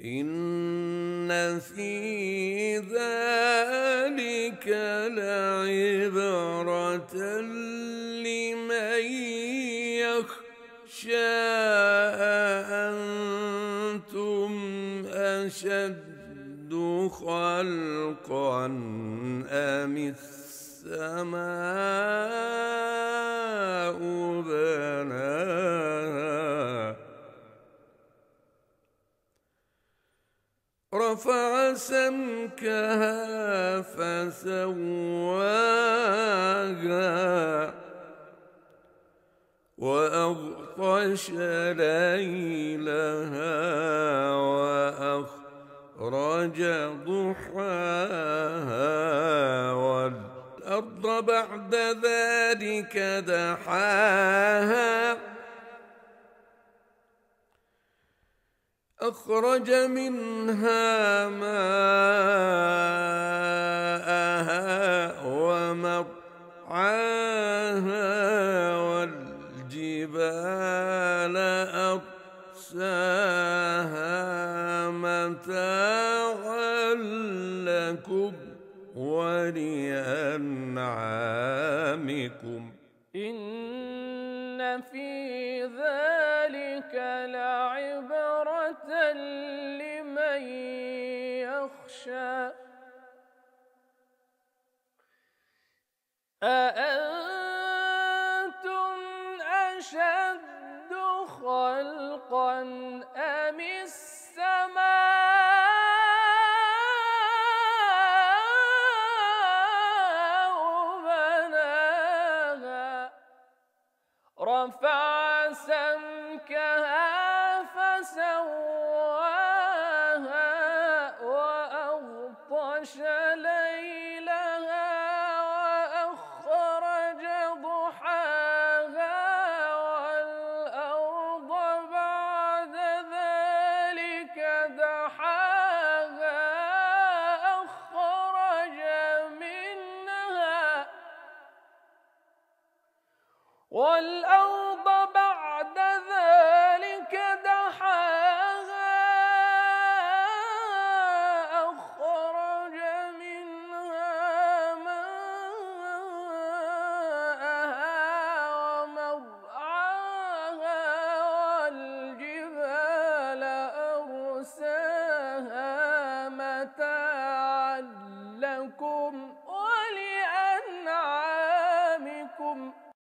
إن في ذلك لعبرة لمن يخشى أنتم أشد خلقا أم السماء بناها رفع سمكها فسواها وأغطش ليلها وأخرج ضحاها والأرض بعد ذلك دحاها أخرج منها ماءها ومرعاها والجبال أرساها متاعا لكم ولأنعامكم. إن في ذلك يخشى. أأنتم أشد خلقا أم السماء رفع سمكها والأرض